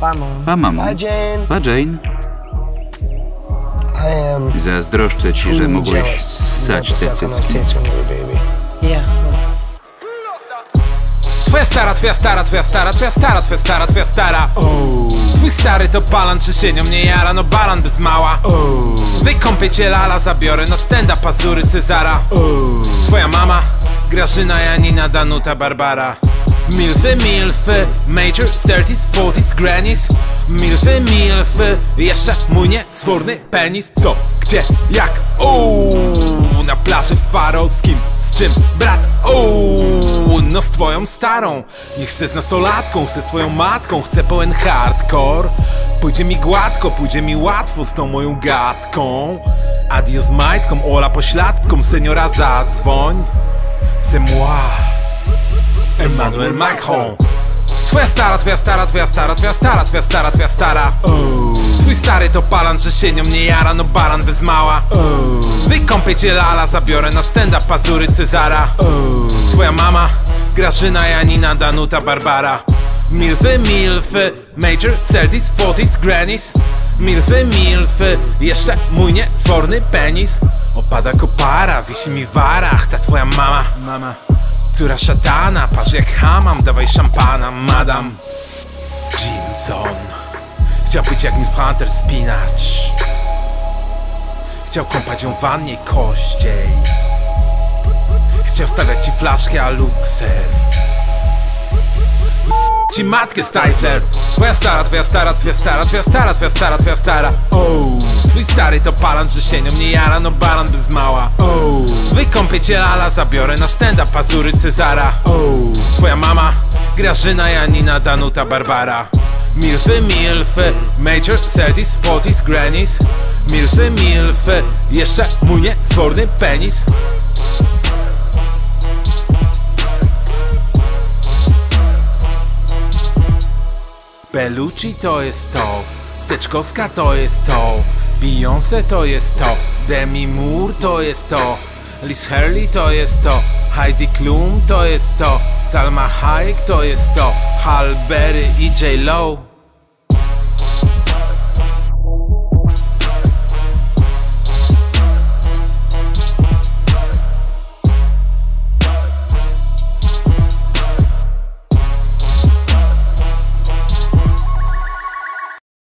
Pa, mom. Pa, mamo. Bye, Jane. Pa, Jane. I am Zazdroszczę ci, że mogłeś ssać You te cycki. Yeah. Twoja stara, twoja stara, twoja stara, twoja stara, twoja stara, twoja stara Twój stary to palan, czy się nią nie jara, no balan bez mała Wykąpię cię lala, zabiorę na stenda pazury Cezara Twoja mama, Grażyna, Janina, Danuta, Barbara Milfy, milfy, major, 30s, 40s, grannies. Milfy, milfy, jeszcze mój niesforny penis. Co, gdzie, jak, ooo Na plaży farolskim, z czym brat, ooo No z twoją starą, nie chcę z nastolatką Chcę swoją matką, chcę pełen hardcore. Pójdzie mi gładko, pójdzie mi łatwo z tą moją gadką. Adios majtką, ola pośladką, seniora zadzwoń. C'est moi Emmanuel Macron. Twoja stara, twoja stara, twoja stara, twoja stara, twoja stara, twoja stara. Twój stary to palan, że się nią nie jara, no baran bez mała. Wykąpię cię lala, zabiorę na stand-up pazury Cezara. Twoja mama, Grażyna, Janina, Danuta, Barbara. Milfy, milfy, major, 30s, 40s, grannies Milfy, milfy, jeszcze mój niesforny penis. Opada kopara, wisi mi w warach, ta twoja mama. Mama Córa szatana, patrz jak hamam, dawaj szampana, madam. Jimson Chciał być jak mi Hunter spinacz. Chciał kąpać ją w wannie kościej. Chciał stawiać ci flaszkę alukser Ci matkę Stifler. Twoja stara, twoja stara, twoja stara, twoja stara, twoja stara, twoja stara. Oh Twój stary to palan, że się nią nie jara, no balan bez mała. Oh. Wykąpię cię lala, zabiorę na stand-up pazury Cezara. Oh. Twoja mama, Grażyna, Janina, Danuta, Barbara. Milfy, milfy, major, 30s, 40s, grannies Milfy, milfy, jeszcze mój niesforny penis. Bellucci to jest to, Steczkowska to jest to, Beyoncé to jest to, Demi Moore to jest to, Liz Hurley to jest to, Heidi Klum to jest to, Salma Hayek to jest to, Hal Berry i J. Lo